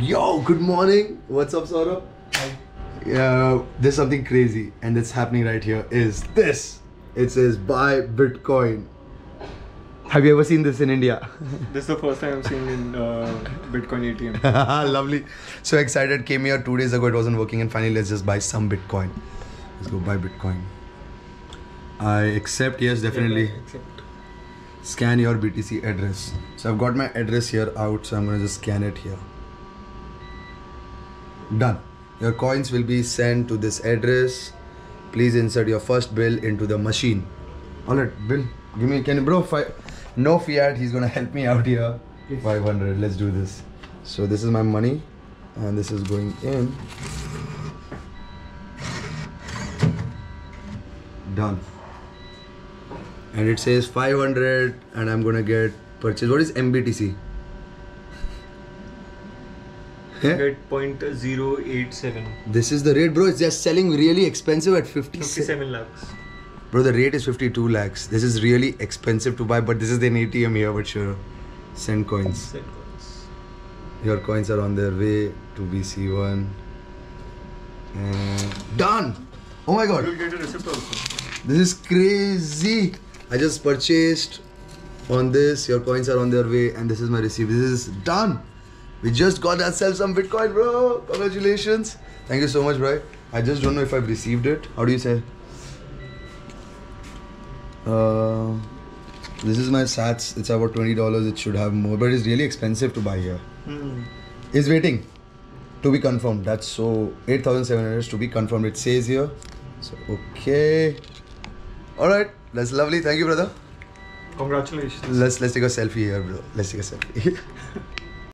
Yo, good morning. What's up, Saurabh? Yeah, there's something crazy, and that's happening right here. Is this? It says buy Bitcoin. Have you ever seen this in India? This is the first time I'm seeing in uh, Bitcoin ATM. Lovely. So excited. Came here two days ago. It wasn't working, and finally, let's just buy some Bitcoin. Let's go buy Bitcoin. I accept. Yes, definitely. Except Scan your BTC address. So I've got my address here out. So I'm gonna just scan it here. Done. Your coins will be sent to this address. Please insert your first bill into the machine. Alright, Bill. Give me can you bro five no fiat, he's gonna help me out here. 500. Let's do this. So this is my money and this is going in. Done. And it says 500 and I'm gonna get purchase. What is MBTC? Yeah? get point zero eight seven. This is the rate, bro. It's just selling really expensive at 50 57 lakhs. Bro, the rate is 52 lakhs. This is really expensive to buy, but this is an ATM here, but uh, sure. Send coins. Cent coins. Your coins are on their way to BC1. And done! Oh my god, You'll get a receipt also. this is crazy! I just purchased on this. Your coins are on their way, and this is my receipt. This is done! We just got ourselves some Bitcoin, bro! Congratulations! Thank you so much, bro. I just don't know if I've received it. How do you say? Uh, this is my Sats. It's about twenty dollars. It should have more, but it's really expensive to buy here. Hmm. Is waiting to be confirmed. That's so eight thousand seven hundred to be confirmed. It says here. So okay. All right. That's lovely. Thank you, brother. Congratulations. Let's let's take a selfie here, bro. Let's take a selfie.